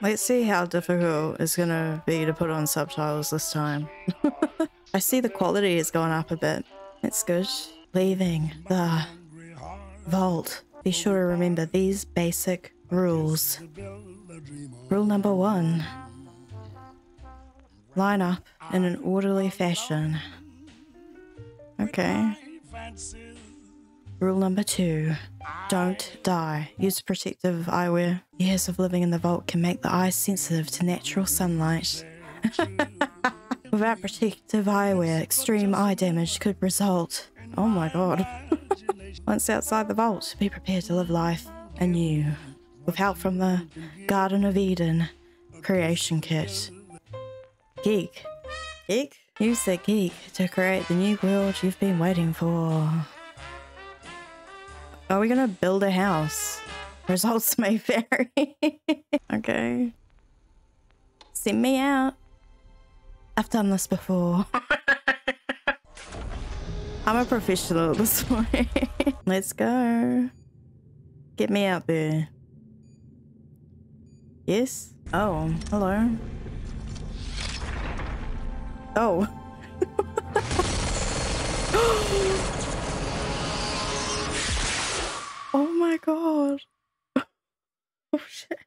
Let's see how difficult it's gonna be to put on subtitles this time. I see the quality is going up a bit. It's good. Leaving the vault. Be sure to remember these basic rules. to build a dream on. Rule number one. Line up in an orderly fashion. Okay. Rule number two. Don't die. Use protective eyewear. Years of living in the vault can make the eyes sensitive to natural sunlight. Without protective eyewear, extreme eye damage could result. Oh my god. Once outside the vault, be prepared to live life anew. With help from the Garden of Eden creation kit. Geek. Geek? Use the geek to create the new world you've been waiting for. Are we gonna build a house? Results may vary. okay. Send me out. I've done this before. I'm a professional at this point. Let's go. Get me out there. Yes? Oh, hello. Oh. My god. Oh shit.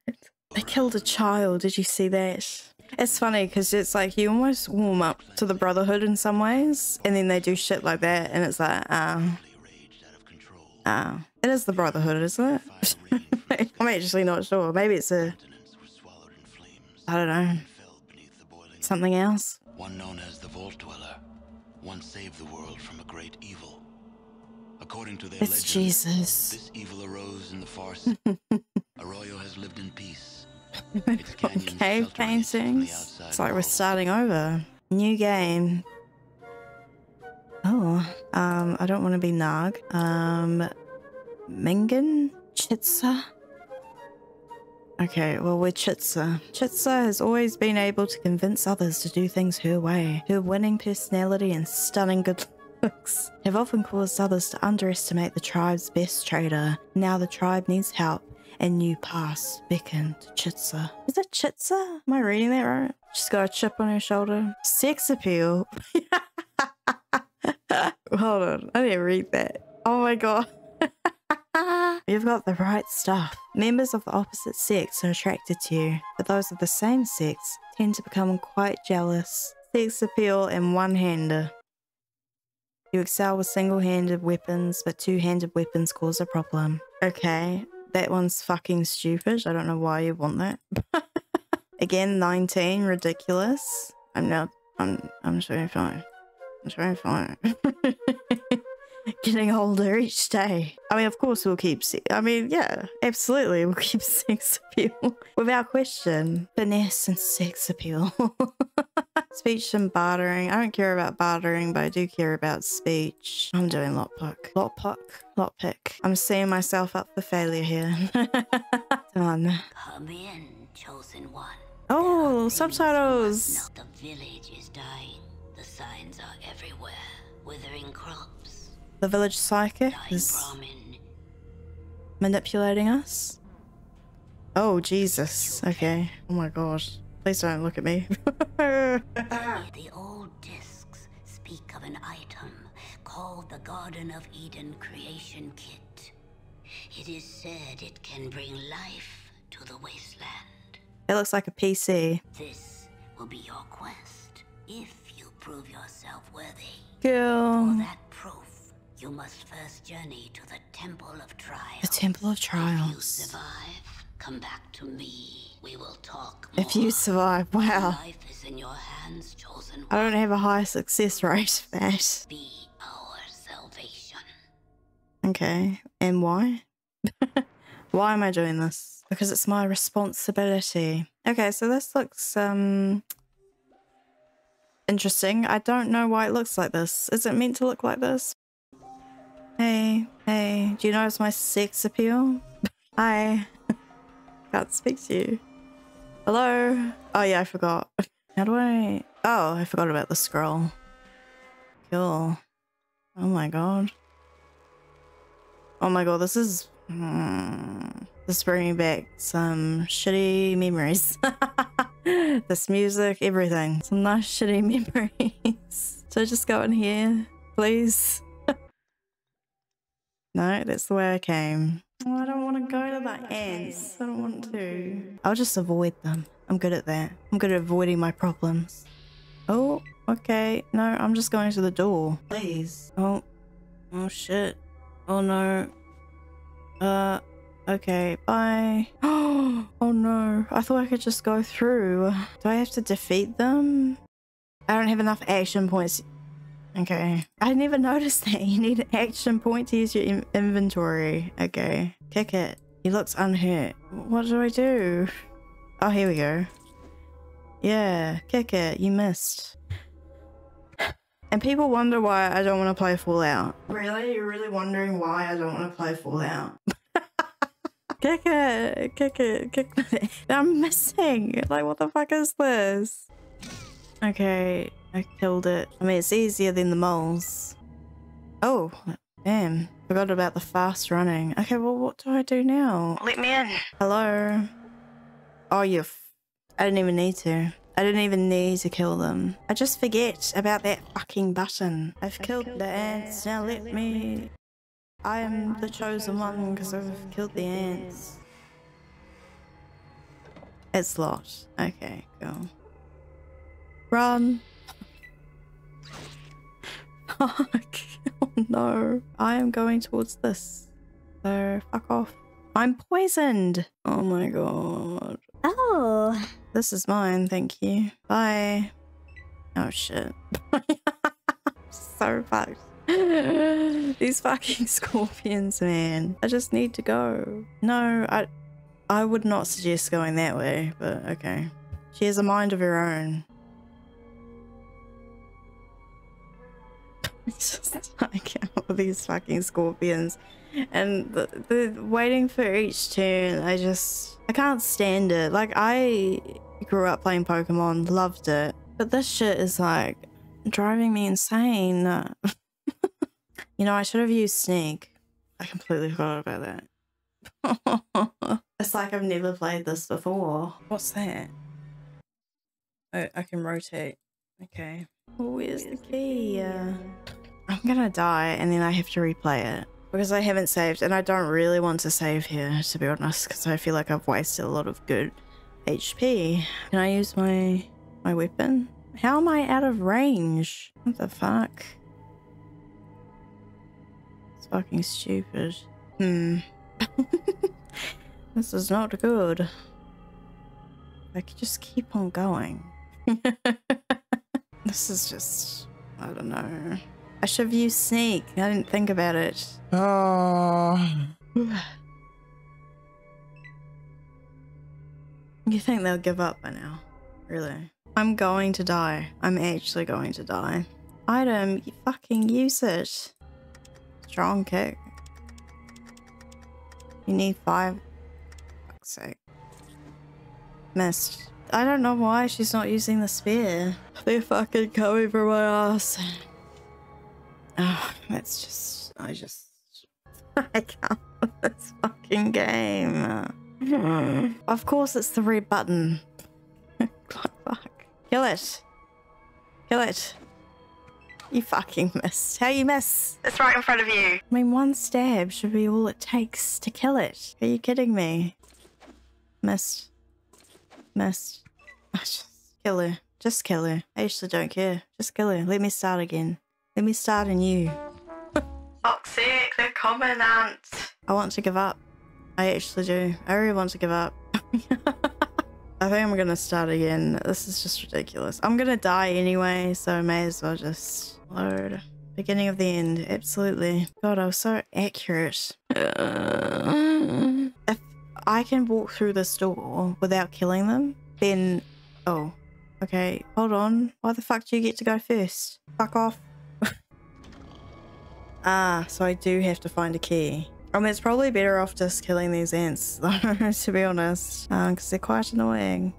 They killed a child. Did you see that? It's funny because it's like you almost warm up to the Brotherhood in some ways, and then they do shit like that, and it's like, um, uh, it is the Brotherhood, isn't it? I'm actually not sure. Maybe it's a, I don't know, something else. One known as the Vault Dweller, once saved the world from a great evil. According to their It's legend, Jesus. this evil arose in the far sea. Arroyo has lived in peace. Cave sheltering it from the paintings. It's like we're starting over. New game. Oh, um, I don't want to be Nag. Um, Mingan? Chitsa? Okay, well, we're Chitsa. Chitsa has always been able to convince others to do things her way. Her winning personality and stunning good looks have often caused others to underestimate the tribe's best trader. Now the tribe needs help, and new paths beckon to Chitsa. Is that Chitsa? Am I reading that right? She's got a chip on her shoulder. Sex appeal. Hold on, I didn't read that. Oh my god. You've got the right stuff. Members of the opposite sex are attracted to you, but those of the same sex tend to become quite jealous. Sex appeal and one-hander. You excel with single-handed weapons, but two-handed weapons cause a problem. Okay, that one's fucking stupid. I don't know why you want that. Again, 19, ridiculous. I'm not, I'm, I'm trying fine. I'm trying fine. Getting older each day. I mean, of course we'll keep, se- I mean, yeah, absolutely. We'll keep sex appeal without question. Finesse and sex appeal. Speech and bartering. I don't care about bartering, but I do care about speech. I'm doing lockpick. Lockpick. Lockpick. I'm seeing myself up for failure here. Done. Come in, chosen one. Oh, subtitles. The village is dying. The signs are everywhere. Withering crops. The village psychic is Brahmin. manipulating us. Oh, Jesus. Okay. Oh my god. Please don't look at me. The old discs speak of an item called the Garden of Eden Creation Kit. It is said it can bring life to the wasteland. it looks like a PC. This will be your quest if you prove yourself worthy. For that proof, you must first journey to the Temple of Trials. The Temple of If you Trials. survive, come back to me. We will talk more. If you survive, wow. Life is in your hands, chosen I don't have a high success rate for that. Be our salvation. Okay. And why? why am I doing this? Because it's my responsibility. Okay, so this looks um interesting. I don't know why it looks like this. Is it meant to look like this? Hey, hey, do you notice my sex appeal? Hi. Can't speak to you. Hello? Oh yeah, I forgot. How do I... Oh, I forgot about the scroll. Cool. Oh my god. Oh my god, this is... Hmm. This is bringing back some shitty memories. this music, everything. Some nice shitty memories. so just go in here, please. no, that's the way I came. Oh, I don't want to go to the ants. I don't want to. I'll just avoid them. I'm good at that. I'm good at avoiding my problems. Oh, okay. No, I'm just going to the door. Please. Oh, oh shit. Oh no. Uh, okay, bye. Oh no, I thought I could just go through. Do I have to defeat them? I don't have enough action points. Okay. I never noticed that. You need an action point to use your in inventory. Okay. Kick it. He looks unhurt. What do I do? Oh, here we go. Yeah, kick it. You missed. And people wonder why I don't want to play Fallout. Really? You're really wondering why I don't want to play Fallout? kick it, kick it, kick it. I'm missing. Like, what the fuck is this? Okay, I killed it. I mean, it's easier than the moles. Oh, damn. Forgot about the fast running. Okay, well, what do I do now? Let me in. Hello? Oh, you I didn't even need to. I didn't even need to kill them. I just forget about that fucking button. I've killed the ants, now let me... I am the chosen one because I've killed the ants. It's locked. Okay, cool. Run! Fuck. oh no. I am going towards this. So, fuck off. I'm poisoned! Oh my god. Oh. This is mine, thank you. Bye. Oh shit. so fucked. These fucking scorpions, man. I just need to go. No, I I would not suggest going that way, but okay. She has a mind of her own. just I can't with these fucking scorpions. And the, the waiting for each turn, I just I can't stand it. Like I grew up playing Pokemon, loved it. But this shit is like driving me insane. you know, I should have used Sneak. I completely forgot about that. it's like I've never played this before. What's that? I, I can rotate. Okay. Where's the key? I'm gonna die and then I have to replay it. Because I haven't saved and I don't really want to save here, to be honest, because I feel like I've wasted a lot of good HP. Can I use my my weapon? How am I out of range? What the fuck? It's fucking stupid. Hmm. this is not good. I could just keep on going. this is just... I don't know. I should have used sneak. I didn't think about it. Oh. you think they'll give up by now? Really? I'm going to die. I'm actually going to die. Item, you fucking use it. Strong kick. You need five. Fuck's sake. Missed. I don't know why she's not using the spear. They're fucking coming for my ass. Oh, that's just, I just, I can't with this fucking game. Hmm. of course it's the red button. fuck. Kill it. Kill it. You fucking missed. How you miss? It's right in front of you. I mean, one stab should be all it takes to kill it. Are you kidding me? Missed. Missed. Just kill her. Just kill her. I actually don't care. Just kill her. Let me start again. Let me start anew. Toxic, the commandant. I want to give up. I actually do. I really want to give up. I think I'm gonna start again. This is just ridiculous. I'm gonna die anyway, so I may as well just load. Beginning of the end, absolutely. God, I was so accurate. if I can walk through this door without killing them, then... Oh, okay. Hold on. Why the fuck do you get to go first? Fuck off. Ah, so I do have to find a key. I mean, it's probably better off just killing these ants, to be honest, because um, they're quite annoying.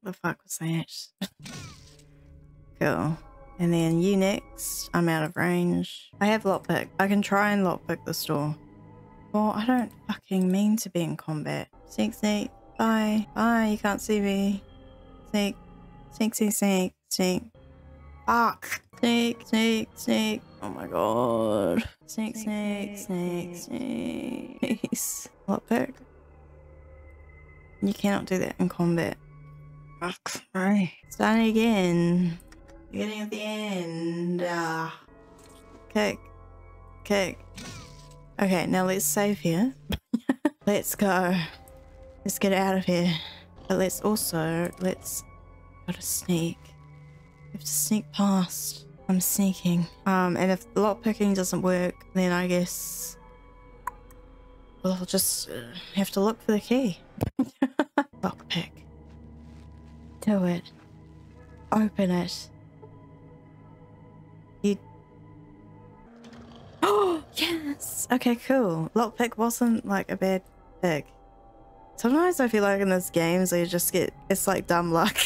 What the fuck was that? cool. And then you next. I'm out of range. I have lockpick. I can try and lockpick this door. Well, I don't fucking mean to be in combat. Sneak, sneak. Bye. Bye. You can't see me. Sneak. Sneak, sneak, sneak. Sneak. Fuck. Sneak, sneak, sneak. Oh my god. Sneak, sneak, sneak, sneak. Please. Lockpick. You cannot do that in combat. Fuck. Right. Starting again. Beginning at the end. Ah. Kick. Kick. Okay, now let's save here. let's go. Let's get out of here. But let's also, let's gotta sneak. We have to sneak past. I'm sneaking. Um, and if lock picking doesn't work, then I guess we'll just uh, have to look for the key. lock pick. Do it. Open it. Oh, yes! Okay, cool. Lockpick wasn't like a bad pick. Sometimes I feel like in those games you just get, it's like dumb luck.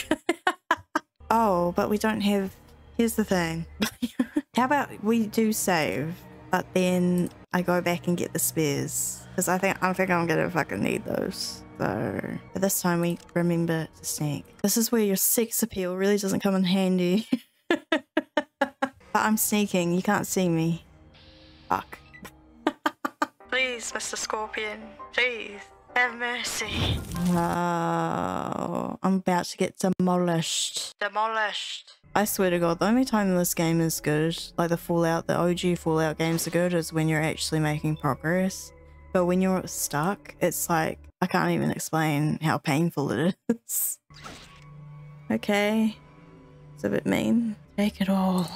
oh, but we don't have, here's the thing. How about we do save, but then I go back and get the spears. Because I think, I think I'm gonna fucking need those. So, but this time we remember to sneak. This is where your sex appeal really doesn't come in handy. but I'm sneaking, you can't see me. Fuck. Please, Mr. Scorpion. Please. Have mercy. Oh, I'm about to get demolished. Demolished. I swear to god, the only time this game is good, like the Fallout, the OG Fallout games are good, is when you're actually making progress. But when you're stuck, it's like, I can't even explain how painful it is. okay. It's a bit mean. Take it all.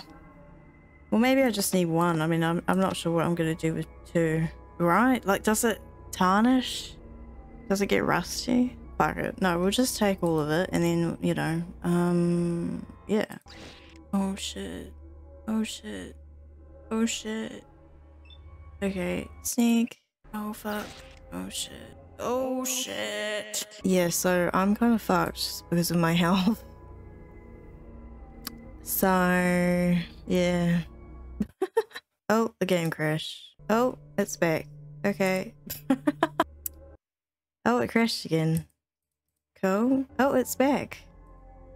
Well, maybe I just need one. I mean, I'm, I'm not sure what I'm going to do with two. Right? Like, does it tarnish? Does it get rusty? Fuck it. No, we'll just take all of it and then, you know, um, yeah. Oh shit. Oh shit. Oh shit. Okay, sneak. Oh fuck. Oh shit. Oh shit. Yeah, so I'm kind of fucked because of my health. So, yeah. Oh, the game crashed. Oh, it's back. Okay. Oh, it crashed again. Cool. Oh, it's back.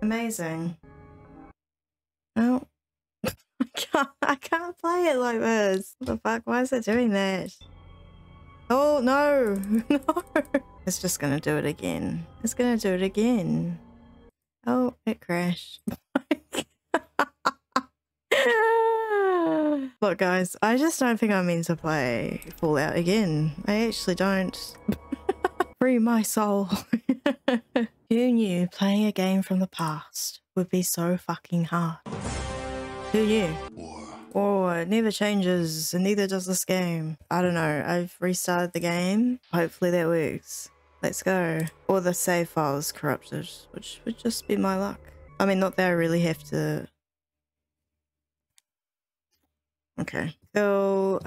Amazing. Oh. I can't, I can't play it like this. What the fuck? Why is it doing that? Oh, no. No. It's just gonna do it again. It's gonna do it again. Oh, it crashed. Look, guys, I just don't think I'm mean to play Fallout again. I actually don't. Free my soul. Who knew playing a game from the past would be so fucking hard? Who knew? War. It never changes, and neither does this game. I don't know. I've restarted the game. Hopefully that works. Let's go. Or the save file is corrupted, which would just be my luck. I mean, not that I really have to. Okay. So.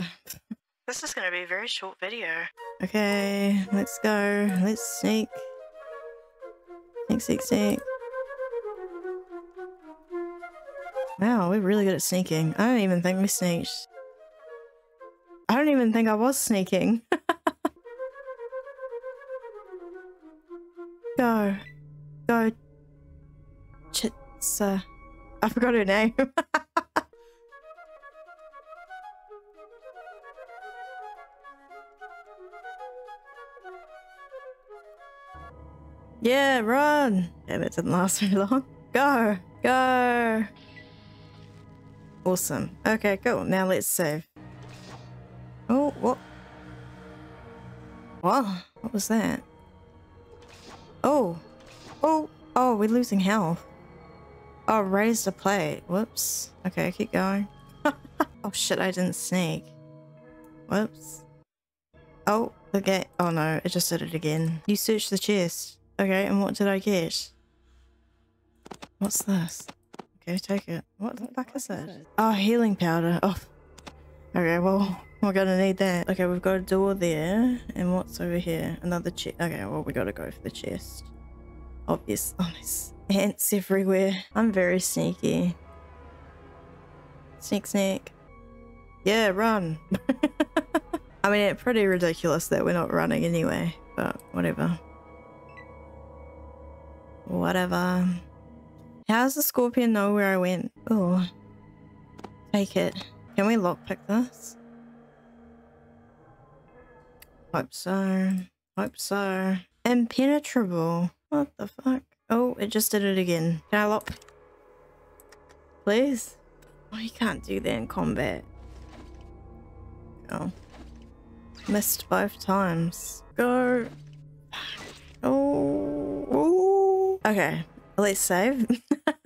This is going to be a very short video. Okay, let's go. Let's sneak. Sneak, sneak, sneak. Wow, we're really good at sneaking. I don't even think we sneaked. I don't even think I was sneaking. go. Go. Chitsa. I forgot her name. Yeah, run! Yeah, it didn't last very long. Go! Go! Awesome. Okay, cool. Now let's save. Oh, what? What? What was that? Oh! Oh! Oh, we're losing health. Oh, raise the plate. Whoops. Okay, keep going. oh shit, I didn't sneak. Whoops. Oh, the gate. Oh no, it just did it again. You search the chest. Okay, and what did I get? What's this? Okay, take it. What the fuck is that? Oh, healing powder. Oh. Okay, well, we're gonna need that. Okay, we've got a door there. And what's over here? Another chest. Okay, well, we gotta go for the chest. Obvious. Oh, there's ants everywhere. I'm very sneaky. Sneak, sneak. Yeah, run. I mean, it's pretty ridiculous that we're not running anyway, but whatever. Whatever. How does the scorpion know where I went? Oh. Take it. Can we lockpick this? Hope so. Hope so. Impenetrable. What the fuck? Oh, it just did it again. Can I lock? Please? Oh, you can't do that in combat. Oh. Missed both times. Go. Oh. oh. Okay. Let's save.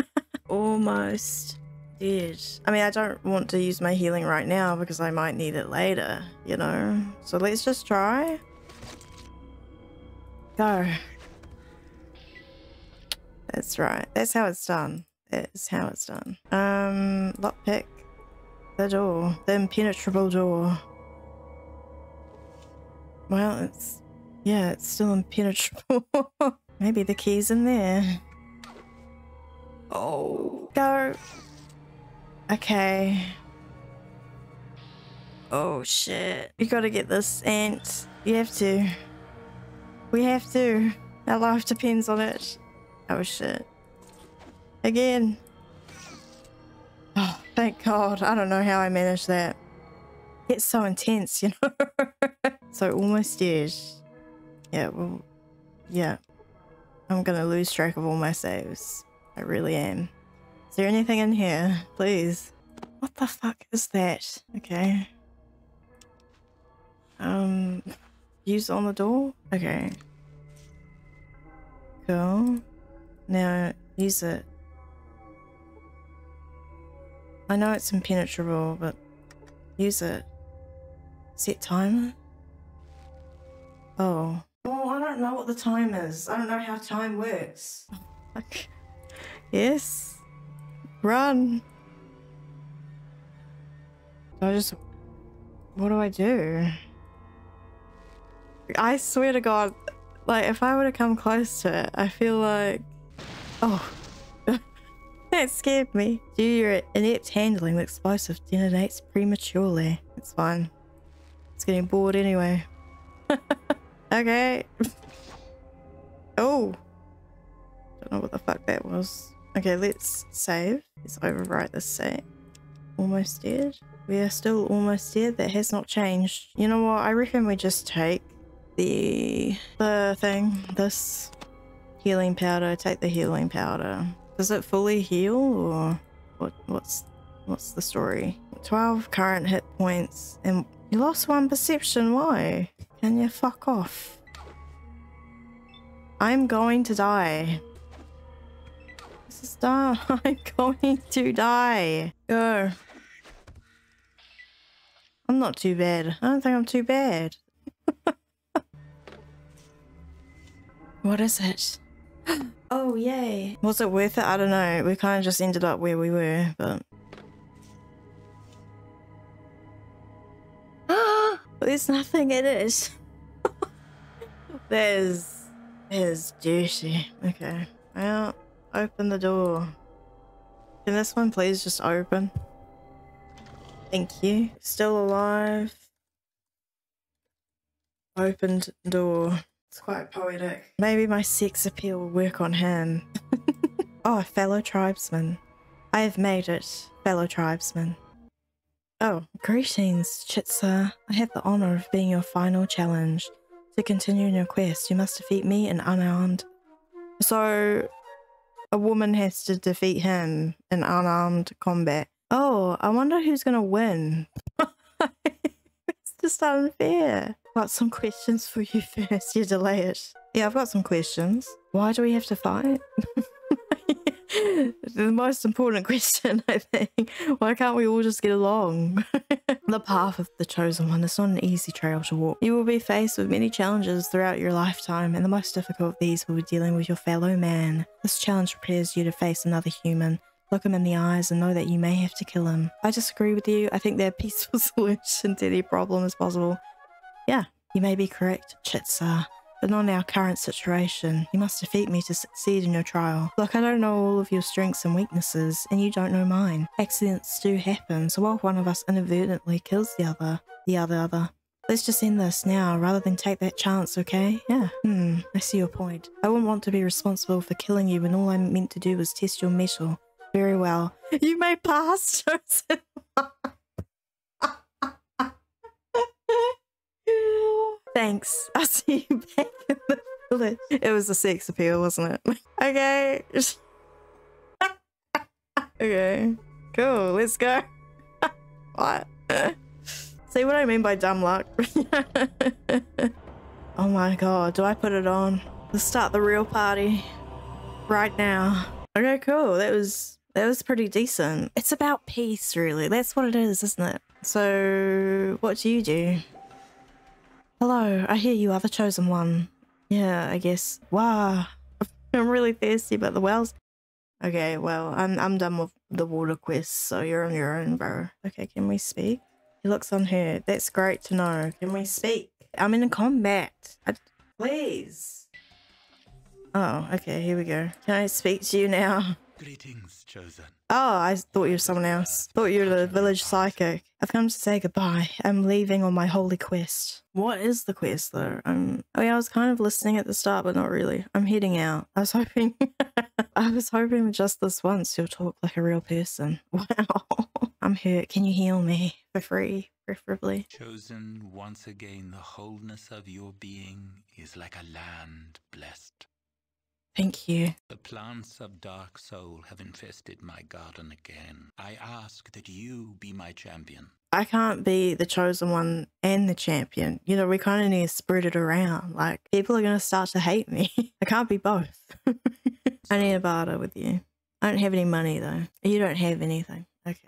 Almost dead. I mean, I don't want to use my healing right now because I might need it later, you know? So let's just try. Go. That's right. That's how it's done. That's how it's done. Um, lockpick. The door. The impenetrable door. Well, it's... Yeah, it's still impenetrable. Maybe the key's in there. Oh. Go. Okay. Oh shit. You gotta get this ant. You have to. We have to. Our life depends on it. Oh shit. Again. Oh, thank God. I don't know how I managed that. It's so intense, you know? so almost dead. Yeah, well, yeah. I'm gonna lose track of all my saves. I really am. Is there anything in here? Please. What the fuck is that? Okay. Um, use on the door? Okay. Cool. Now, use it. I know it's impenetrable, but use it. Set timer? Oh. Oh, I don't know what the time is. I don't know how time works. Yes. Run. I just... What do I do? I swear to God, like, if I were to come close to it, I feel like... Oh. that scared me. Due to your inept handling, the explosive detonates prematurely. It's fine. It's getting bored anyway. Okay. oh. Don't know what the fuck that was. Okay, let's save. Let's overwrite this save. Almost dead. We are still almost dead. That has not changed. You know what? I reckon we just take the the thing. This healing powder. Take the healing powder. Does it fully heal or what? What's what's the story? Twelve current hit points and you lost one perception. Why? Can you fuck off? I'm going to die. Stop. I'm going to die. Go. I'm not too bad. I don't think I'm too bad. what is it? oh, yay. Was it worth it? I don't know. We kind of just ended up where we were, but... There's nothing in it. there's... There's dirty. Okay. Well... Open the door. Can this one please just open? Thank you. Still alive. Opened door. It's quite poetic. Maybe my sex appeal will work on him. oh, fellow tribesman. I have made it, fellow tribesman. Oh, greetings, Chitsa. I have the honor of being your final challenge. To continue in your quest, you must defeat me in unarmed. So, a woman has to defeat him in unarmed combat. Oh, I wonder who's gonna win. it's just unfair. Got some questions for you first. You delay it. Yeah, I've got some questions. Why do we have to fight? the most important question, I think. Why can't we all just get along? the path of the chosen one is not an easy trail to walk. You will be faced with many challenges throughout your lifetime, and the most difficult of these will be dealing with your fellow man. This challenge prepares you to face another human. Look him in the eyes and know that you may have to kill him. I disagree with you. I think there are peaceful solution to any problem as possible. Yeah, you may be correct, Chitsa but not in our current situation. You must defeat me to succeed in your trial. Look, I don't know all of your strengths and weaknesses, and you don't know mine. Accidents do happen, so while one of us inadvertently kills the other, the other other, Let's just end this now rather than take that chance, okay? Yeah. Hmm, I see your point. I wouldn't want to be responsible for killing you when all I meant to do was test your metal. Very well. You may pass, Chosen. Thanks. I'll see you back in the village. It was a sex appeal, wasn't it? okay. okay. Cool. Let's go. what? See what I mean by dumb luck? oh my god. Do I put it on? Let's start the real party. Right now. Okay, cool. That was that was pretty decent. It's about peace, really. That's what it is, isn't it? So, what do you do? Hello, I hear you are the chosen one. Yeah, I guess. Wow, I'm really thirsty about the wells. Okay, well, I'm I'm done with the water quest, so you're on your own, bro. Okay, can we speak? He looks unhurt. That's great to know. Can we speak? I'm in a combat. I, please. Oh, okay, here we go. Can I speak to you now? Greetings, chosen. Oh, I thought you were someone else. Thought you were the village psychic. I've come to say goodbye. I'm leaving on my holy quest. What is the quest, though? Um, I mean, I was kind of listening at the start, but not really. I'm heading out. I was hoping, I was hoping just this once you'll talk like a real person. Wow. I'm hurt. Can you heal me for free, preferably? Chosen, once again, the wholeness of your being is like a land blessed. Thank you. The plants of Dark Soul have infested my garden again. I ask that you be my champion. I can't be the chosen one and the champion. You know, we kind of need to spread it around. Like, people are going to start to hate me. I can't be both. I need a barter with you. I don't have any money, though. You don't have anything. Okay.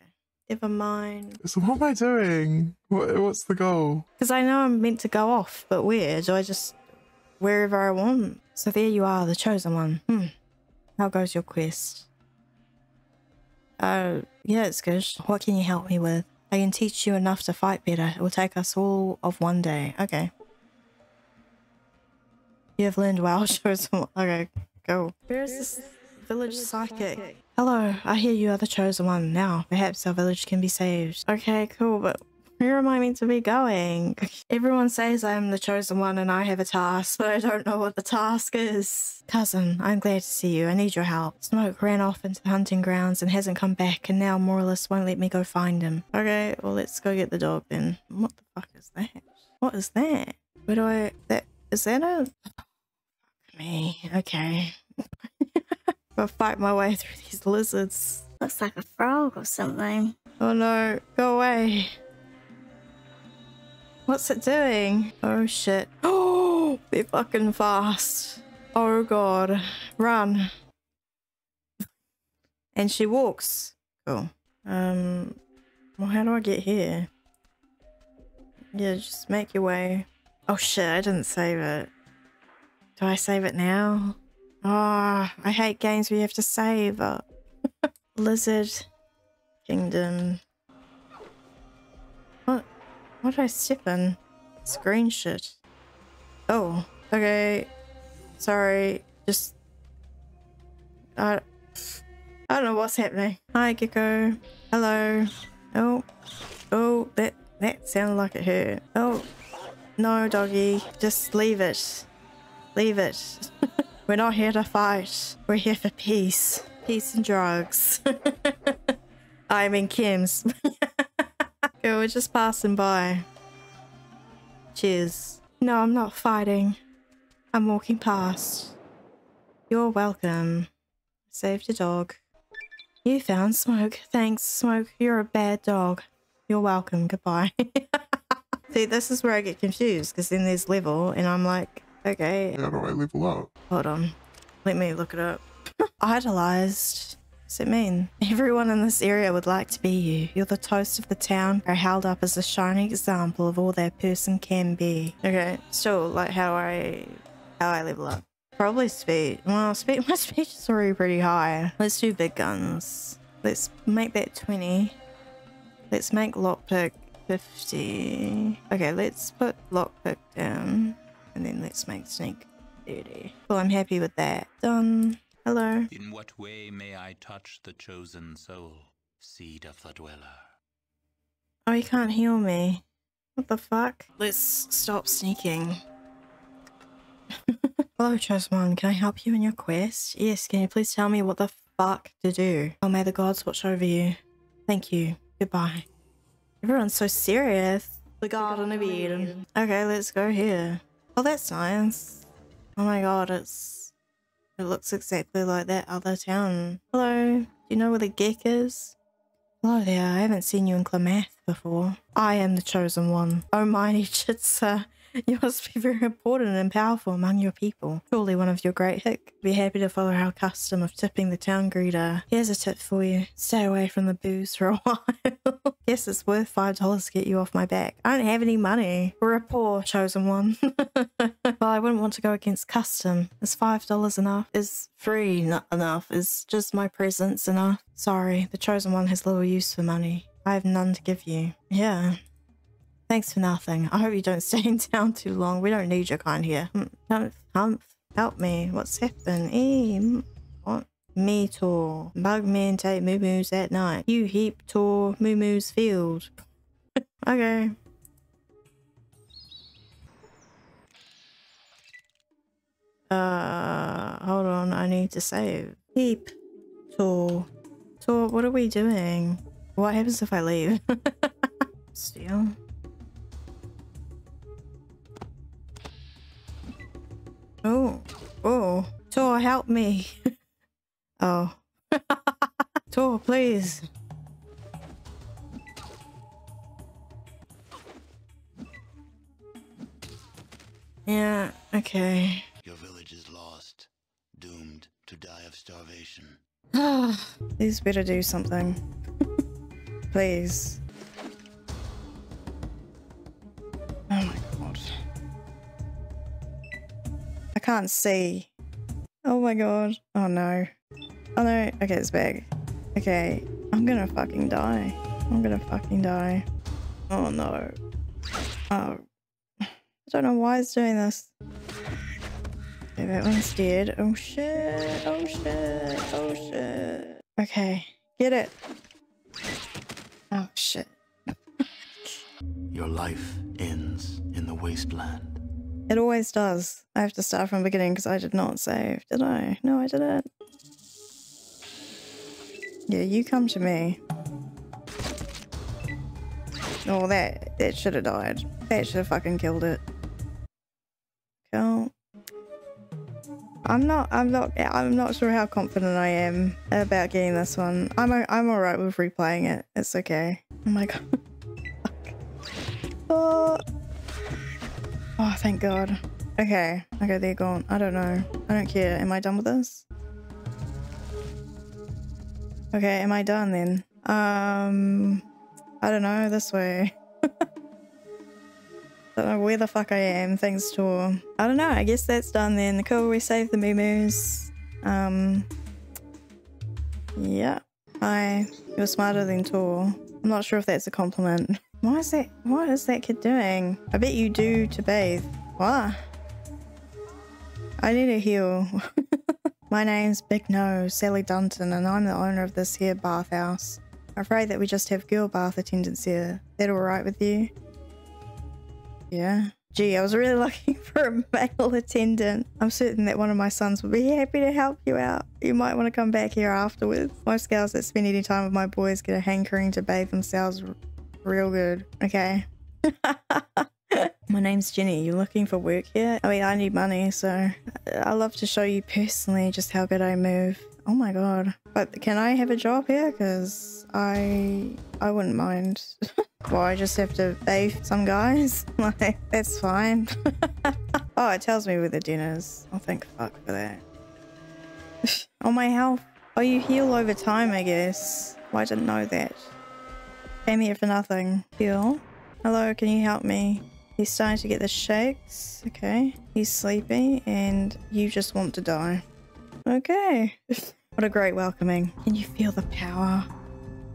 Never mind. So what am I doing? What, what's the goal? Because I know I'm meant to go off, but where? Do I just wherever I want? So there you are, the chosen one. Hmm. How goes your quest? Uh, yeah, it's good. What can you help me with? I can teach you enough to fight better. It will take us all of one day. Okay. You have learned well, chosen one. Okay, go. Where is this village psychic? Hello, I hear you are the chosen one. Now, perhaps our village can be saved. Okay, cool, but where am I meant to be going? Everyone says I am the chosen one and I have a task, but I don't know what the task is. Cousin, I'm glad to see you. I need your help. Smoke ran off into the hunting grounds and hasn't come back, and now Moralist won't let me go find him. Okay, well, let's go get the dog then. What the fuck is that? What is that? Where do I... That... Is that a... Fuck me. Okay. I'll fight my way through these lizards. Looks like a frog or something. Oh no, go away. What's it doing? Oh shit. Oh, they're fucking fast. Oh god. Run. And she walks. Cool. Um, well, how do I get here? Yeah, just make your way. Oh shit, I didn't save it. Do I save it now? Oh, I hate games where you have to save. Uh, Lizard Kingdom. What? Did I step in? Screen shit. Oh, okay. Sorry. Just. I. I don't know what's happening. Hi, Gecko. Hello. Oh. Oh, that that sounded like it hurt. Oh. No, doggy. Just leave it. Leave it. We're not here to fight. We're here for peace. Peace and drugs. I'm in Kim's. we're just passing by. Cheers. No, I'm not fighting. I'm walking past. You're welcome. Saved your dog. You found Smoke. Thanks, Smoke. You're a bad dog. You're welcome. Goodbye. See, this is where I get confused because then there's level and I'm like, okay, How do I level up? Hold on. Let me look it up. Idolized. What's it mean? Everyone in this area would like to be you. You're the toast of the town. Are held up as a shining example of all that a person can be. Okay, so like how I how I level up? Probably speed. Well, speed my speed is already pretty high. Let's do big guns. Let's make that 20. Let's make lockpick 50. Okay, let's put lockpick down. And then let's make sneak 30. Well, I'm happy with that. Done. Hello. In what way may I touch the chosen soul, seed of the dweller? Oh, you can't heal me. What the fuck? Let's stop sneaking. Hello, Chosen One. Can I help you in your quest? Yes, can you please tell me what the fuck to do? Oh, may the gods watch over you. Thank you. Goodbye. Everyone's so serious. The Garden of Eden. Okay, let's go here. Oh, that's nice. Oh my god, it's... It looks exactly like that other town. Hello, do you know where the Geck is? Hello there, I haven't seen you in Klamath before. I am the chosen one. Oh mighty Chitsa, you must be very important and powerful among your people. Surely one of your great hick. Be happy to follow our custom of tipping the town greeter. Here's a tip for you. Stay away from the booze for a while. Guess it's worth five dollars to get you off my back. I don't have any money. We're a poor chosen one. well, I wouldn't want to go against custom. Is five dollars enough? Is free not enough? Is just my presence enough? Sorry, the chosen one has little use for money. I have none to give you. Yeah. Thanks for nothing. I hope you don't stay in town too long. We don't need your kind here. Humph, humph, help me. What's happened? Eh, mm, what? Me Torr. Bugmen take moo moos at night. You heap Torr moo moos field. okay. Uh, hold on. I need to save. Heap Torr. Torr, what are we doing? What happens if I leave? Steal. Oh, Torr, help me. oh. Torr, please. Yeah, okay. Your village is lost, doomed to die of starvation. Please better do something. Please. Oh my god. Can't see. Oh my god. Oh no. Oh no. Okay, it's back. Okay. I'm gonna fucking die. I'm gonna fucking die. Oh no. Oh. I don't know why it's doing this. Okay, that one's dead. Oh shit. Oh shit. Oh shit. Okay. Get it. Oh shit. Your life ends in the wasteland. It always does. I have to start from the beginning because I did not save. Did I? No, I didn't. Yeah, you come to me. Oh, that that should have died. That should have fucking killed it. Cool. I'm not. I'm not. I'm not sure how confident I am about getting this one. I'm. I'm alright with replaying it. It's okay. Oh my god. Fuck. Oh. Oh, thank God. Okay. Okay, they're gone. I don't know. I don't care. Am I done with this? Okay, am I done then? Um, I don't know. This way. don't know where the fuck I am. Thanks to I don't know. I guess that's done then. Cool. We saved the moo-moos. Um. Yeah. Hi. You're smarter than Torr. I'm not sure if that's a compliment. Why is that? What is that kid doing? I bet you do to bathe. What? I need a heal. My name's Big Nose, Sally Dunton, and I'm the owner of this here bathhouse. I'm afraid that we just have girl bath attendants here. That alright with you? Yeah. Gee, I was really looking for a male attendant. I'm certain that one of my sons would be happy to help you out. You might want to come back here afterwards. Most girls that spend any time with my boys get a hankering to bathe themselves real good. Okay. my name's Jenny. You looking for work here? I mean, I need money, so I love to show you personally just how good I move. Oh my god. But can I have a job here? Because I I wouldn't mind. well, I just have to bathe some guys. like, that's fine. oh, it tells me where the den is. Oh, thank fuck for that. oh, my health. Oh, you heal over time, I guess. Well, I didn't know that. Came here for nothing. Heal. Hello, can you help me? He's starting to get the shakes. Okay. He's sleepy and you just want to die. Okay. what a great welcoming. Can you feel the power?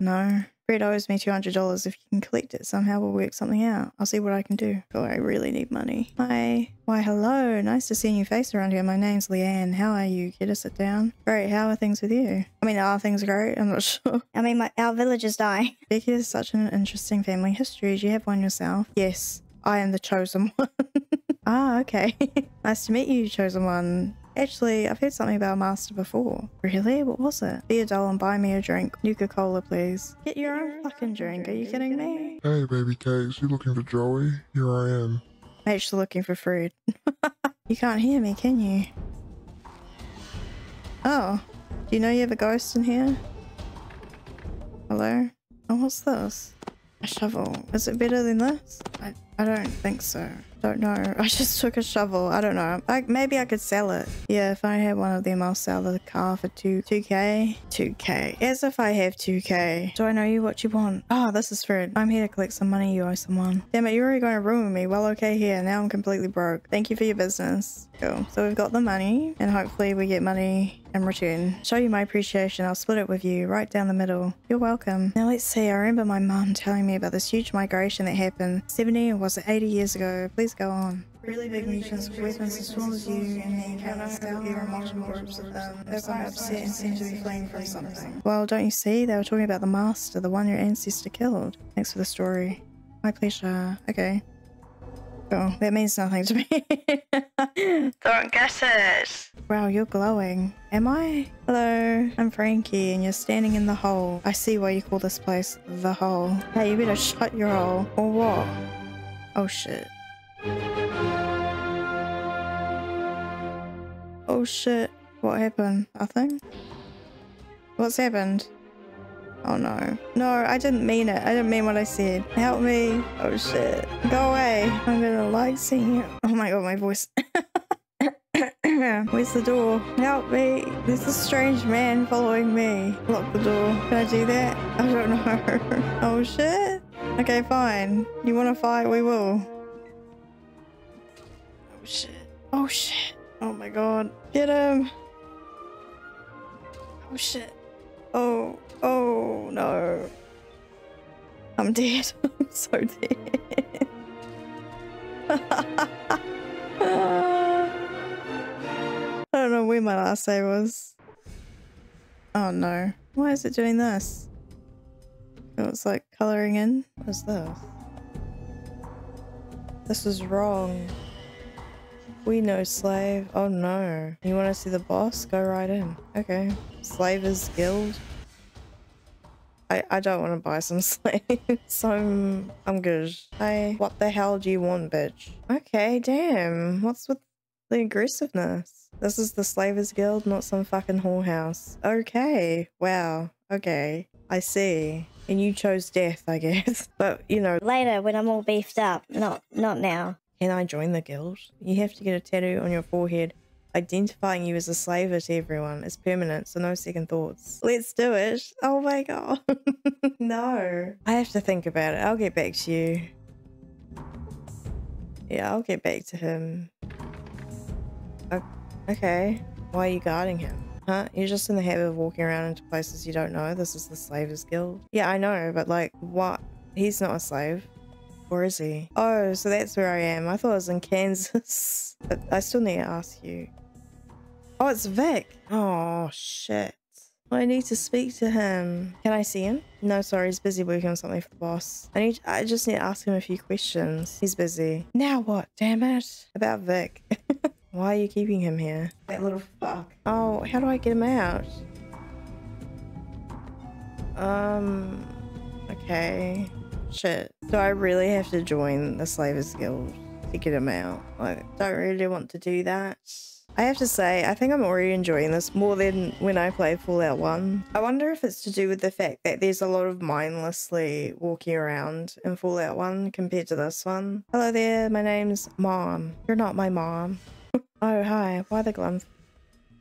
No. Fred owes me $200. If you can collect it somehow, we'll work something out. I'll see what I can do. Oh, I really need money. Hi. Why, hello. Nice to see a new face around here. My name's Leanne. How are you? Get to sit down. Great. How are things with you? I mean, are things great? I'm not sure. I mean, my, our village is dying. Becky has such an interesting family history. Do you have one yourself? Yes. I am the chosen one. ah, okay. nice to meet you, chosen one. Actually, I've heard something about a master before. Really? What was it? Be a doll and buy me a drink. Nuka-Cola, please. Get your own fucking drink. Are you kidding me? Hey, baby cakes, you looking for Joey? Here I am. I'm actually looking for Fred. you can't hear me, can you? Oh. Do you know you have a ghost in here? Hello? Oh, what's this? A shovel. Is it better than this? I, I don't think so. Don't know. I just took a shovel. I don't know. I, maybe I could sell it. Yeah, if I had one of them, I'll sell the car for 2, 2k. 2k. As if I have 2k. Do I know you what you want? Oh, this is Fred. I'm here to collect some money you owe someone. Damn it, you're already going to ruin me. Well, okay, here. Now I'm completely broke. Thank you for your business. Cool. So we've got the money and hopefully we get money in return. Show you my appreciation. I'll split it with you right down the middle. You're welcome. Now let's see. I remember my mum telling me about this huge migration that happened 70 or was it 80 years ago. Please go on. Really big mutants with weapons as small as you and the encounters that appear in multiple groups of them. They're quite upset and seem to be fleeing from something. Well, don't you see? They were talking about the master, the one your ancestor killed. Thanks for the story. My pleasure. Okay. Oh, That means nothing to me. Don't guess it. Wow, you're glowing. Am I? Hello, I'm Frankie and you're standing in the hole. I see why you call this place the hole. Hey, you better shut your hole. Or what? Oh shit. Oh shit. What happened? Nothing? What's happened? Oh no. No, I didn't mean it. I didn't mean what I said. Help me. Oh shit. Go away. I'm gonna like seeing you. Oh my god, my voice. Where's the door? Help me. There's a strange man following me. Lock the door. Can I do that? I don't know. oh shit. Okay, fine. You wanna fight? We will. Oh shit. Oh shit. Oh my god. Get him. Oh shit. Oh. Oh no. I'm dead. I'm so dead. I don't know where my last save was. Oh no. Why is it doing this? It was like colouring in. What is this? This is wrong. We know slave. Oh no. You want to see the boss? Go right in. Okay. Slavers Guild. I, I don't want to buy some slaves. so I'm, I'm good. Hey, what the hell do you want, bitch? Okay, damn. What's with the aggressiveness? This is the Slavers Guild, not some fucking whorehouse. Okay. Wow. Okay. I see. And you chose death, I guess. But, you know, Later, when I'm all beefed up. Not, not now. can I join the guild? You have to get a tattoo on your forehead identifying you as a slaver to everyone. It's permanent, so no second thoughts. Let's do it. Oh my god. no. I have to think about it. I'll get back to you. Yeah, I'll get back to him. O- Okay. Why are you guarding him? Huh? You're just in the habit of walking around into places you don't know. This is the Slavers Guild. Yeah, I know, but like, what? He's not a slave. Or is he? Oh, so that's where I am. I thought I was in Kansas. But I still need to ask you. Oh, it's Vic. Oh, shit. I need to speak to him. Can I see him? No, sorry, he's busy working on something for the boss. I need I just need to ask him a few questions. He's busy. Now what? Damn it. About Vic. Why are you keeping him here? That little fuck. Oh, how do I get him out? Um, okay. Shit. Do I really have to join the Slavers Guild to get him out? Like, don't really want to do that. I have to say, I think I'm already enjoying this more than when I played Fallout 1. I wonder if it's to do with the fact that there's a lot of mindlessly walking around in Fallout 1 compared to this one. Hello there, my name's Mom. You're not my mom. oh, hi. Why the glum?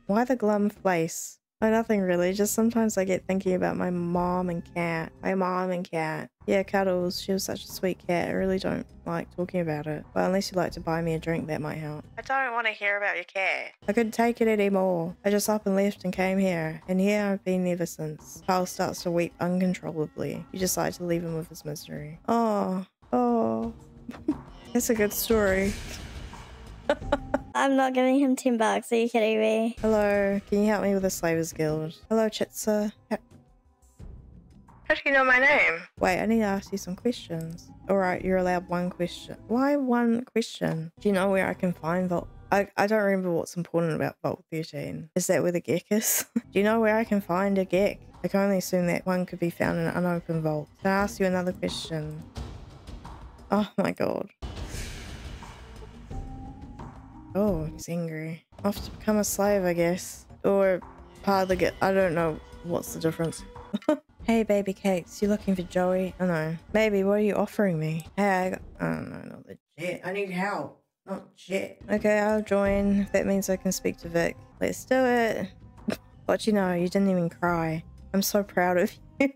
Why the glum face? Oh, nothing really. Just sometimes I get thinking about my mom and cat. My mom and cat. Yeah, Cuddles. She was such a sweet cat. I really don't like talking about it. But unless you'd like to buy me a drink, that might help. I don't want to hear about your cat. I couldn't take it anymore. I just up and left and came here. And here I've been ever since. Kyle starts to weep uncontrollably. You decide to leave him with his misery. Oh. Oh. That's a good story. I'm not giving him 10 bucks. Are you kidding me? Hello, can you help me with the Slavers Guild? Hello, Chitsa. How do you know my name? Wait, I need to ask you some questions. Alright, you're allowed one question. Why one question? Do you know where I can find Vault? I, I don't remember what's important about Vault 13. Is that where the GECK is? do you know where I can find a GECK? I can only assume that one could be found in an unopened vault. Can I ask you another question? Oh my god. Oh, he's angry. Off to become a slave, I guess. Or part of the get. I don't know what's the difference. hey, baby cakes, you looking for Joey? I know. Baby, what are you offering me? Hey, I got. I don't know, not legit. I need help. Not shit. Okay, I'll join. That means I can speak to Vic. Let's do it. But you know, you didn't even cry. I'm so proud of you.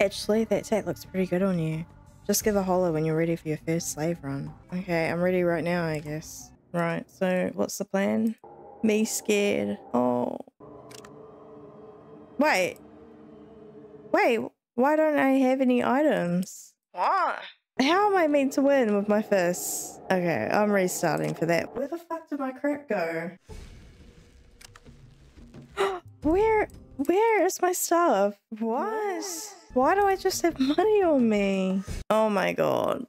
Actually, that tat looks pretty good on you. Just give a holler when you're ready for your first slave run. Okay, I'm ready right now, I guess. Right, so what's the plan? Me scared. Oh. Wait. Wait, why don't I have any items? What? How am I meant to win with my fists? Okay, I'm restarting for that. Where the fuck did my crap go? where, where is my stuff? What? Why do I just have money on me? Oh my god.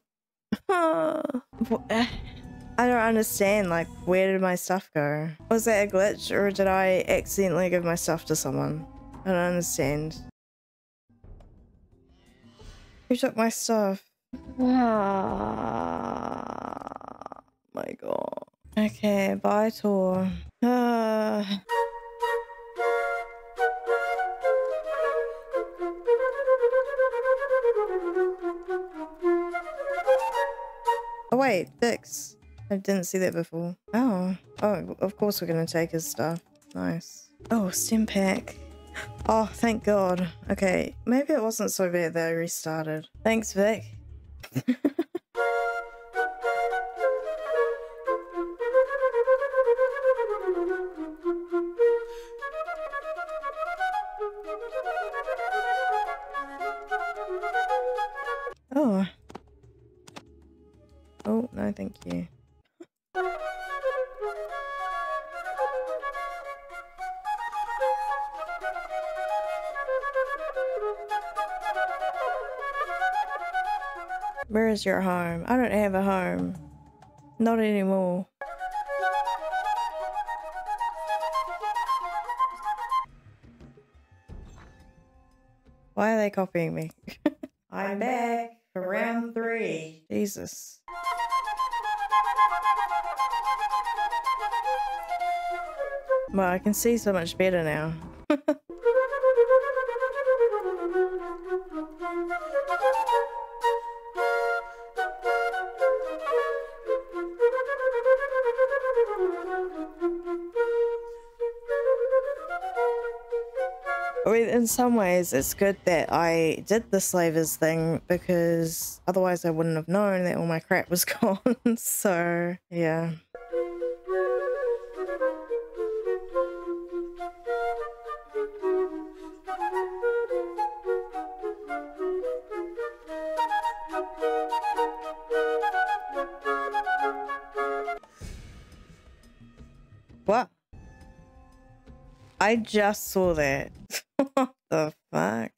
I don't understand, like, where did my stuff go? Was that a glitch, or did I accidentally give my stuff to someone? I don't understand. Who took my stuff? Ah, my god. Okay, bye, Torr. Ah. I didn't see that before. Oh. Oh, of course we're gonna take his stuff. Nice. Oh, stim pack. Oh, thank god. Okay, maybe it wasn't so bad that I restarted. Thanks, Vic. Your home? I don't have a home. Not anymore. Why are they copying me? I'm back for round three. Jesus. Well, I can see so much better now. In some ways, it's good that I did the slavers thing because otherwise I wouldn't have known that all my crap was gone. so, yeah. What? I just saw that. The fuck?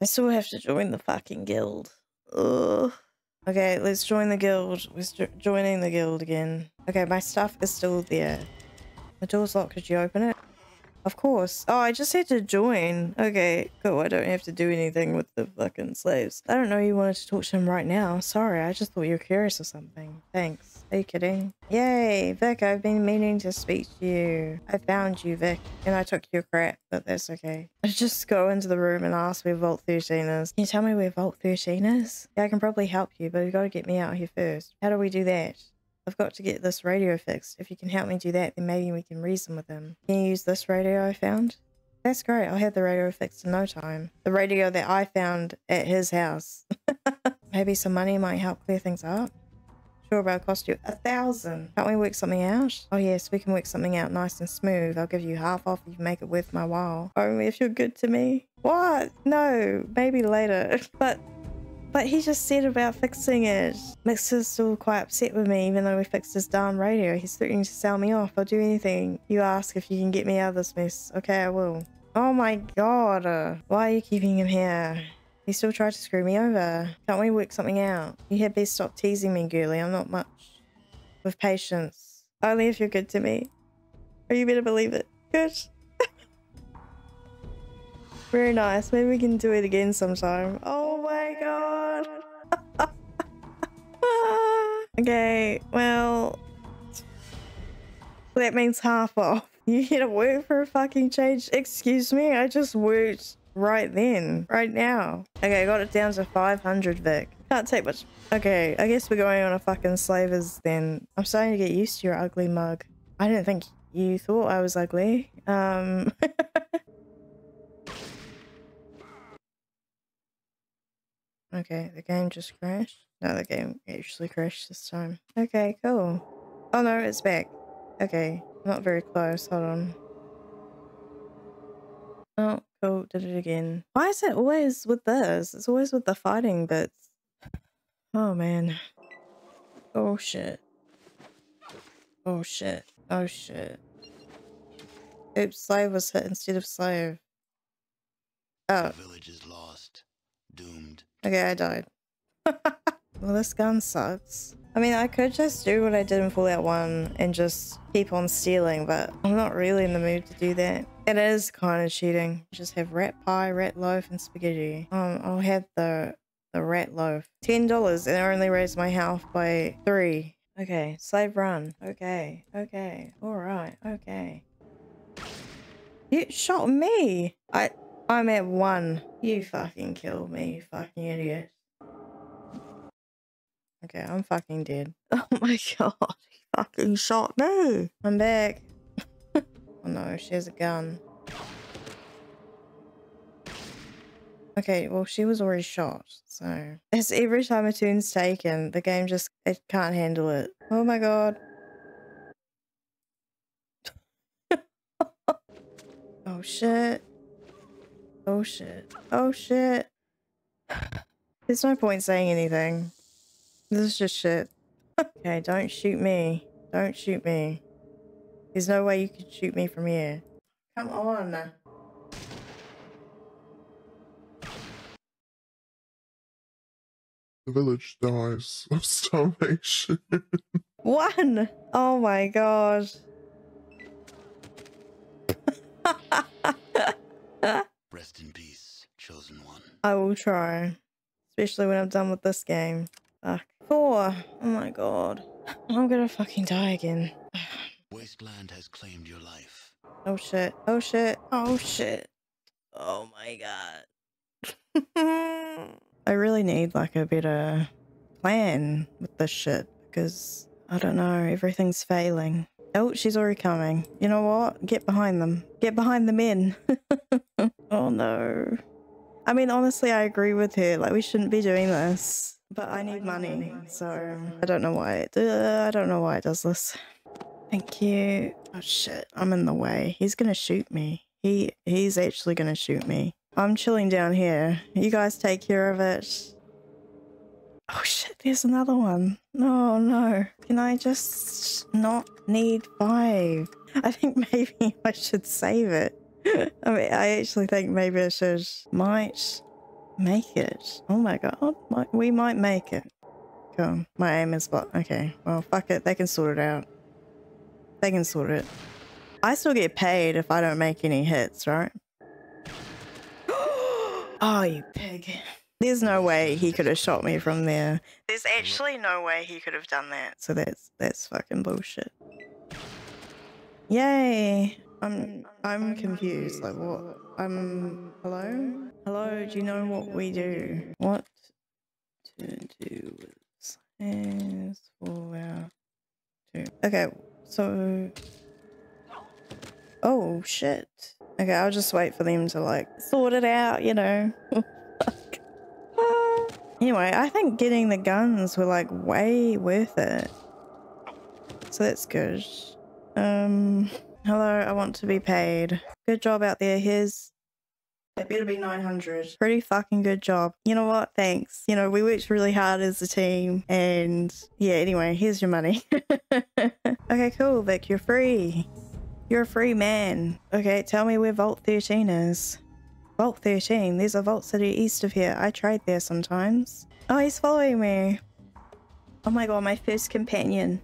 I still have to join the fucking guild. Ugh. Okay, let's join the guild. We're joining the guild again. Okay, my stuff is still there. The door's locked. Could you open it? Of course. Oh, I just had to join. Okay, cool. I don't have to do anything with the fucking slaves. I don't know you wanted to talk to him right now. Sorry, I just thought you were curious or something. Thanks. Are you kidding? Yay, Vic, I've been meaning to speak to you. I found you, Vic, and I took your crap, but that's okay. I just go into the room and ask where Vault 13 is. Can you tell me where Vault 13 is? Yeah, I can probably help you, but you've gotta get me out here first. How do we do that? I've got to get this radio fixed. If you can help me do that, then maybe we can reason with him. Can you use this radio I found? That's great. I'll have the radio fixed in no time. The radio that I found at his house. maybe some money might help clear things up. Sure, but it'll cost you a thousand. Can't we work something out? Oh yes, we can work something out nice and smooth. I'll give you half off if you make it worth my while. Only if you're good to me. What? No, maybe later. But but he just said about fixing it. Metzger's still quite upset with me, even though we fixed his darn radio. He's threatening to sell me off. I'll do anything you ask if you can get me out of this mess. Okay, I will. Oh my god. why are you keeping him here? He still tried to screw me over. Can't we work something out? You had best stop teasing me, girly. I'm not much with patience. Only if you're good to me. Or you better believe it. Good. Very nice. Maybe we can do it again sometime. Oh my god. okay, well. That means half off. You had to work for a fucking change. Excuse me, I just worked right then, right now. Okay, I got it down to 500 Vic. Can't take much. Okay, I guess we're going on a fucking slavers then. I'm starting to get used to your ugly mug. I didn't think you thought I was ugly. Um. okay, the game just crashed. No, the game actually crashed this time. Okay, cool. Oh no, it's back. Okay, not very close. Hold on. Oh, cool. Did it again. Why is it always with this? It's always with the fighting bits. Oh, man. Oh, shit. Oh, shit. Oh, shit. Oops, slave was hit instead of slave. Oh, The village is lost. Doomed. Okay, I died. well, this gun sucks. I mean, I could just do what I did in Fallout 1 and just keep on stealing, but I'm not really in the mood to do that. It is kind of cheating. Just have rat pie, rat loaf, and spaghetti. Um, I'll have the the rat loaf. Ten dollars, and I only raised my health by three. Okay, slave run. Okay, okay, all right, okay. You shot me. I I'm at one. You fucking killed me, you fucking idiot. Okay, I'm fucking dead. Oh my god, he fucking shot me. I'm back. oh no, she has a gun. Okay, well, she was already shot, so... It's every time a tune's taken, the game just... It can't handle it. Oh my god. oh shit. Oh shit. Oh shit. There's no point saying anything. This is just shit. okay, don't shoot me. Don't shoot me. There's no way you can shoot me from here. Come on. The village dies of starvation. One! Oh my god. Rest in peace, chosen one. I will try. Especially when I'm done with this game. Fuck. Four. Oh my god. I'm gonna fucking die again. Wasteland has claimed your life. Oh shit. Oh shit. Oh shit. Oh my god. I really need like a better plan with this shit because I don't know, everything's failing. Oh, she's already coming. You know what? Get behind them. Get behind the men. oh no. I mean, honestly, I agree with her. Like, we shouldn't be doing this. But I need money, so I don't know why. It, uh, I don't know why it does this. Thank you. Oh shit, I'm in the way. He's gonna shoot me. He he's actually gonna shoot me. I'm chilling down here. You guys take care of it. Oh shit, there's another one. No, no. Can I just not need five? I think maybe I should save it. I mean, I actually think maybe I should. Might make it. Oh my god, might, we might make it. Cool. My aim is what? Okay, well, fuck it. They can sort it out. They can sort it. I still get paid if I don't make any hits, right? oh, you pig. There's no way he could have shot me from there. There's actually no way he could have done that. So that's that's fucking bullshit. Yay! I'm I'm confused. Like what? I'm hello? Hello, do you know what we do? What to do with science for our two. Okay, so Oh shit. Okay, I'll just wait for them to like sort it out, you know. Anyway, I think getting the guns were like way worth it. So that's good. Um, hello, I want to be paid. Good job out there. Here's. It better be 900. Pretty fucking good job. You know what? Thanks. You know, we worked really hard as a team. And yeah, anyway, here's your money. okay, cool, Vic. You're free. You're a free man. Okay, tell me where Vault 13 is. Vault 13? There's a Vault City east of here. I tried there sometimes. Oh, he's following me. Oh my god, my first companion.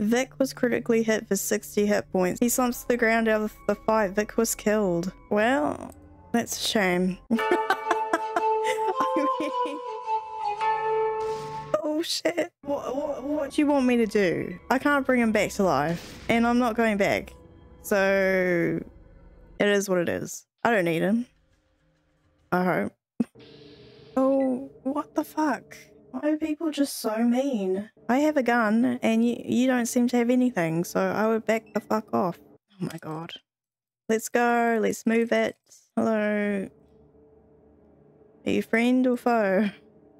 Vic was critically hit for 60 hit points. He slumps to the ground out of the fight. Vic was killed. Well, that's a shame. I mean... Oh shit. What, what, what do you want me to do? I can't bring him back to life. And I'm not going back. So... It is what it is. I don't need him. I hope. Oh, what the fuck? Why are people just so mean? I have a gun and you, you don't seem to have anything, so I would back the fuck off. Oh my god. Let's go, let's move it. Hello. Are you friend or foe?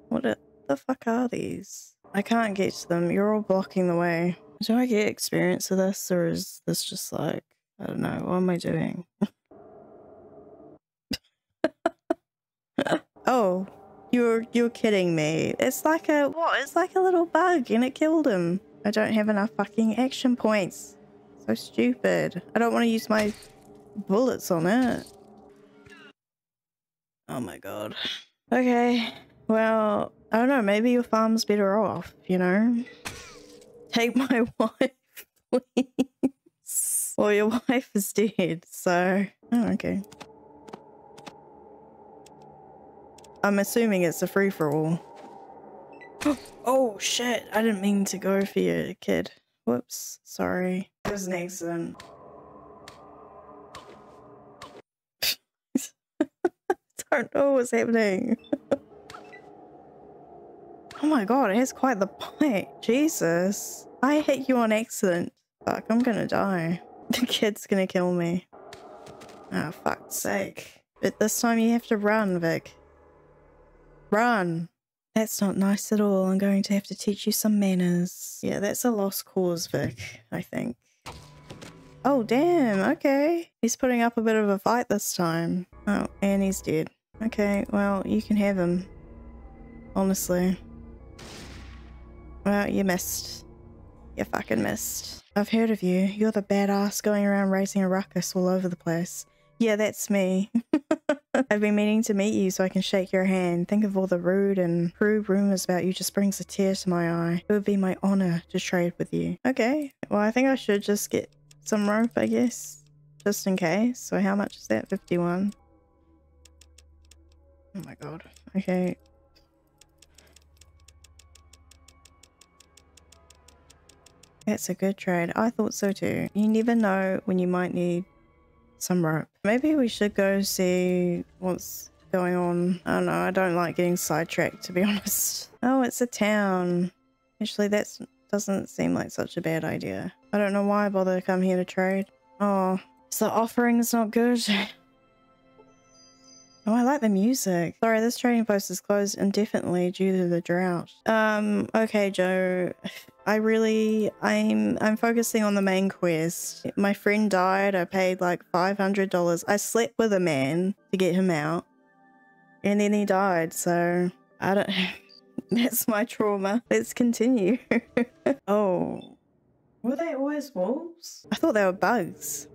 What the fuck are these? I can't get to them. You're all blocking the way. Do I get experience of this or is this just like, I don't know, what am I doing? oh, you're you're kidding me. It's like a what? It's like a little bug and it killed him. I don't have enough fucking action points. So stupid. I don't want to use my bullets on it. Oh my god. Okay. Well, I don't know. Maybe your farm's better off, you know? Take my wife, please. Well, your wife is dead, so... Oh, okay. I'm assuming it's a free-for-all. oh, shit. I didn't mean to go for you, kid. Whoops. Sorry. It was an accident. don't know what's happening. oh my god, it has quite the bite. Jesus. I hit you on accident. Fuck, I'm gonna die. The kid's gonna kill me. Oh, fuck's sake. But this time you have to run, Vic. Run. That's not nice at all. I'm going to have to teach you some manners. Yeah, that's a lost cause, Vic, I think. Oh, damn. Okay. He's putting up a bit of a fight this time. Oh, and he's dead. Okay, well, you can have him. Honestly. Well, you missed. You fucking missed. I've heard of you. You're the badass going around raising a ruckus all over the place. Yeah, that's me. I've been meaning to meet you so I can shake your hand. Think of all the rude and crude rumors about you just brings a tear to my eye. It would be my honor to trade with you. Okay, well I think I should just get some rope, I guess. Just in case. So how much is that? 51. Oh my god. Okay. That's a good trade. I thought so too. You never know when you might need some rope. Maybe we should go see what's going on. I don't know. I don't like getting sidetracked, to be honest. Oh, it's a town. Actually, that doesn't seem like such a bad idea. I don't know why I bother to come here to trade. Oh, so offering's not good. Oh, I like the music. Sorry, this trading post is closed indefinitely due to the drought. Um, okay, Joe. I really, I'm, I'm focusing on the main quest. My friend died. I paid like $500. I slept with a man to get him out. And then he died, so I don't... That's my trauma. Let's continue. oh. Were they always wolves? I thought they were bugs.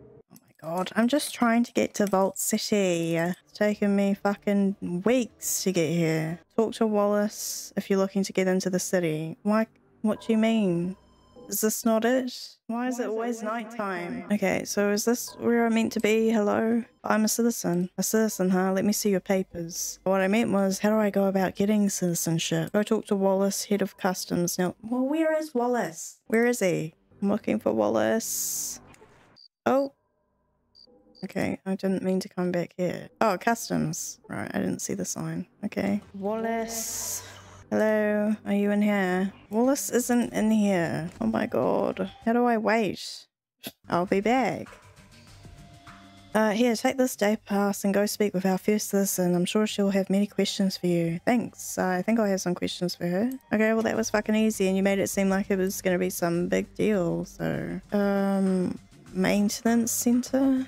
God, I'm just trying to get to Vault City. It's taken me fucking weeks to get here. Talk to Wallace if you're looking to get into the city. Why? What do you mean? Is this not it? Why is it always nighttime? Okay, so is this where I'm meant to be? Hello? I'm a citizen. A citizen, huh? Let me see your papers. What I meant was, how do I go about getting citizenship? Go talk to Wallace, head of customs. Now, well, where is Wallace? Where is he? I'm looking for Wallace. Oh. Okay, I didn't mean to come back here. Oh, customs. Right, I didn't see the sign. Okay. Wallace. Hello, are you in here? Wallace isn't in here. Oh my god. How do I wait? I'll be back. Uh, here, take this day pass and go speak with our first citizen. I'm sure she'll have many questions for you. Thanks. Uh, I think I have some questions for her. Okay, well that was fucking easy and you made it seem like it was gonna be some big deal, so... Um, maintenance center?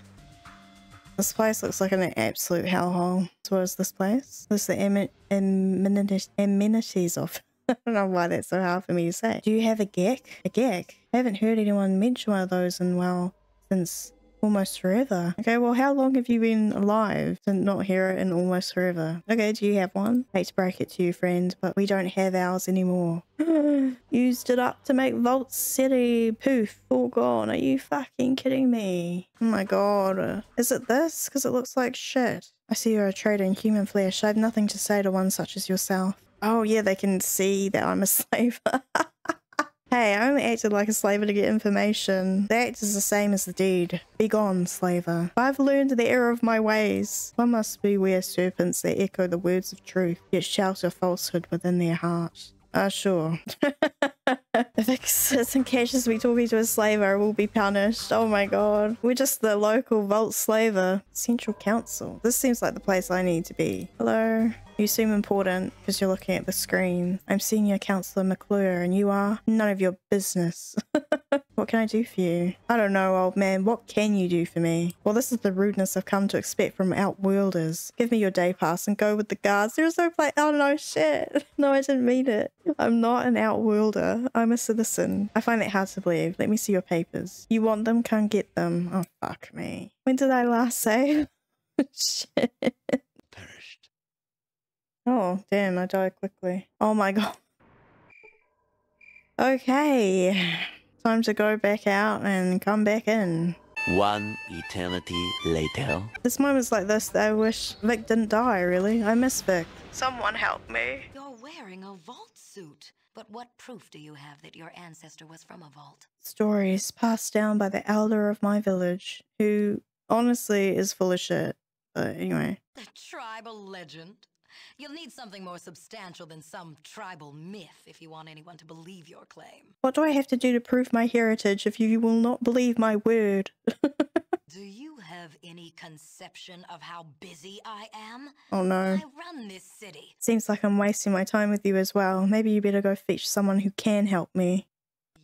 This place looks like an absolute hellhole. So what is this place? This is the amen ameni amenities of. I don't know why that's so hard for me to say. Do you have a GECK? A GECK? I haven't heard anyone mention one of those in, well, since almost forever. Okay, well, how long have you been alive to not hear it in almost forever? Okay, do you have one? Hate to break it to you, friend, but we don't have ours anymore. Used it up to make Vault City. Poof, all gone. Are you fucking kidding me? Oh my god. Is it this? Because it looks like shit. I see you're a trader in human flesh. I have nothing to say to one such as yourself. Oh yeah, they can see that I'm a slave. Hey, I only acted like a slaver to get information. The act is the same as the deed. Be gone, slaver. I've learned the error of my ways. One must beware serpents that echo the words of truth, yet shelter falsehood within their heart. Ah, uh, sure. if a citizen catches me talking to a slaver, I will be punished. Oh my god. We're just the local vault slaver. Central Council. This seems like the place I need to be. Hello? You seem important because you're looking at the screen. I'm Senior Counselor McClure and you are none of your business. what can I do for you? I don't know, old man. What can you do for me? Well, this is the rudeness I've come to expect from outworlders. Give me your day pass and go with the guards. There's no place. Oh no, shit. No, I didn't mean it. I'm not an outworlder. I'm a citizen. I find it hard to believe. Let me see your papers. You want them? Can't get them. Oh, fuck me. When did I last say? shit. Oh, damn, I died quickly. Oh my god. Okay. Time to go back out and come back in. One eternity later. This moments like this I wish Vic didn't die, really. I miss Vic. Someone help me. You're wearing a vault suit. But what proof do you have that your ancestor was from a vault? Stories passed down by the elder of my village, who honestly is full of shit. But anyway. A tribal legend? You'll need something more substantial than some tribal myth if you want anyone to believe your claim. What do I have to do to prove my heritage if you will not believe my word? do you have any conception of how busy I am? Oh no. I run this city. Seems like I'm wasting my time with you as well. Maybe you better go fetch someone who can help me.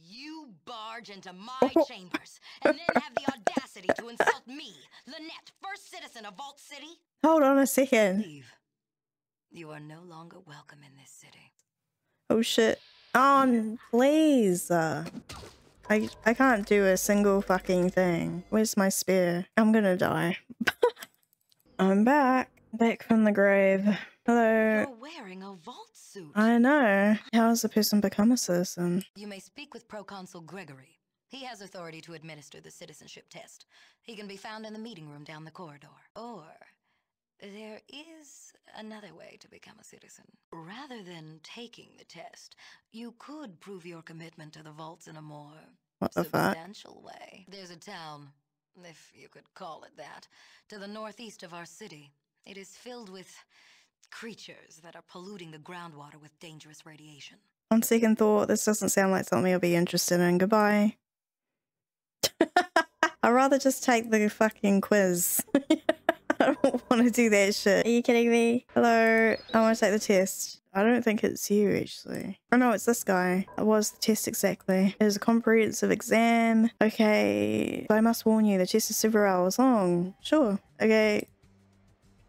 You barge into my oh. chambers and then have the audacity to insult me, Lynette, first citizen of Vault City? Hold on a second. Leave. You are no longer welcome in this city. Oh shit. On, please. Uh, I I can't do a single fucking thing. Where's my spear? I'm gonna die. I'm back. Back from the grave. Hello. You're wearing a vault suit. I know. How does a person become a citizen? You may speak with Proconsul Gregory. He has authority to administer the citizenship test. He can be found in the meeting room down the corridor. Or there is another way to become a citizen. Rather than taking the test, you could prove your commitment to the vaults in a more what substantial way. There's a town, if you could call it that, to the northeast of our city. It is filled with creatures that are polluting the groundwater with dangerous radiation. On second thought, this doesn't sound like something I'll be interested in. Goodbye. I'd rather just take the fucking quiz. I don't want to do that shit. Are you kidding me? Hello, I want to take the test. I don't think it's you, actually. Oh no, it's this guy. It was the test exactly. It is a comprehensive exam. Okay, I must warn you, the test is several hours long. Sure. Okay.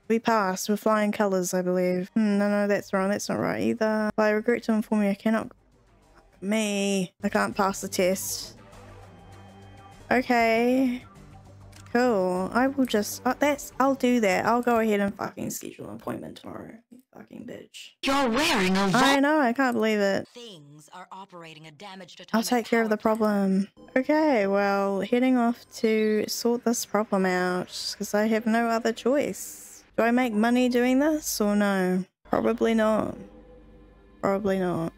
We passed with flying colours, I believe. Hmm, no, no, that's wrong. That's not right either. But I regret to inform you I cannot... Me. I can't pass the test. Okay. Cool. I will just, uh, that's, I'll do that. I'll go ahead and fucking schedule an appointment tomorrow. Fucking bitch. You're wearing a I know, I can't believe it. Things are operating a damaged I'll take care of the problem. Okay, well, heading off to sort this problem out because I have no other choice. Do I make money doing this or no? Probably not. Probably not.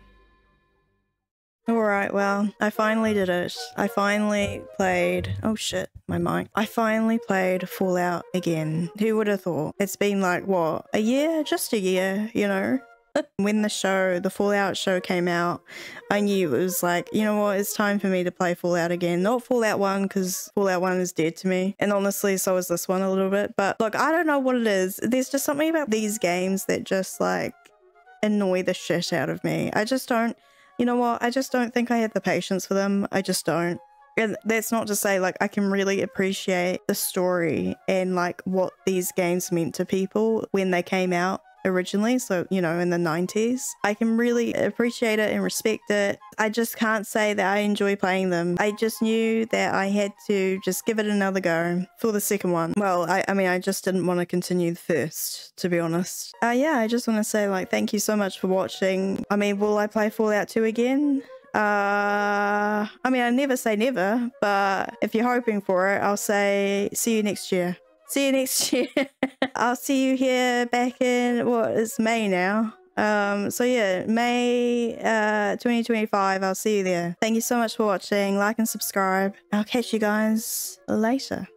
Alright, well, I finally did it. I finally played. Oh shit, my mic. I finally played Fallout again. Who would have thought? It's been like, what, a year? Just a year, you know? when the show, the Fallout show came out, I knew it was like, you know what, it's time for me to play Fallout again. Not Fallout 1, because Fallout 1 is dead to me. And honestly, so is this one a little bit. But look, I don't know what it is. There's just something about these games that just like annoy the shit out of me. I just don't, you know what, I just don't think I have the patience for them. I just don't. And that's not to say like I can really appreciate the story and like what these games meant to people when they came out originally, so you know, in the 90s. I can really appreciate it and respect it. I just can't say that I enjoy playing them. I just knew that I had to just give it another go for the second one. Well, I, I mean, I just didn't want to continue the first, to be honest. Uh, yeah, I just want to say, like, thank you so much for watching. I mean, will I play Fallout 2 again? Uh, I mean, I never say never, but if you're hoping for it, I'll say see you next year. See you next year. I'll see you here back in what is May now. Um, so yeah, May uh 2025. I'll see you there. Thank you so much for watching. Like and subscribe. I'll catch you guys later.